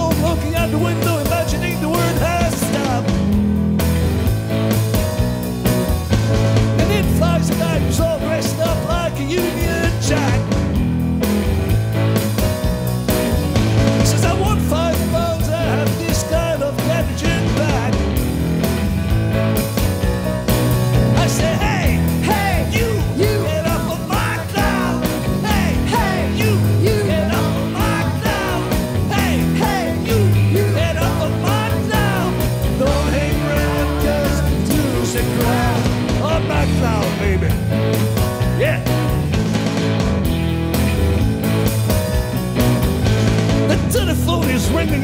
home looking out the window, imagining the world has stopped. And it flies a guy who's all dressed up like a union.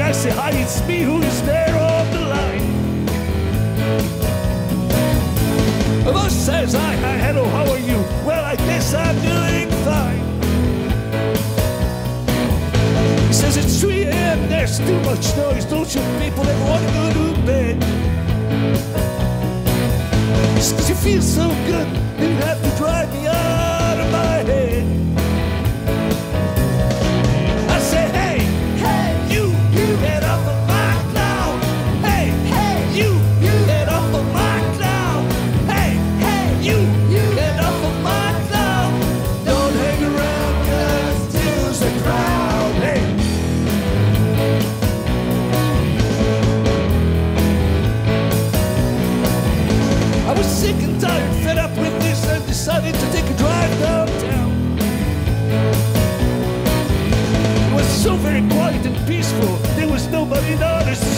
I say, hi, it's me who is there on the line. Boss says, hi, hi, hello, how are you? Well, I guess I'm doing fine. He says, it's 3 a.m., there's too much noise. Don't you people ever want to go to bed? He says, you feel so tired, fed up with this, and decided to take a drive downtown. It was so very quiet and peaceful, there was nobody around.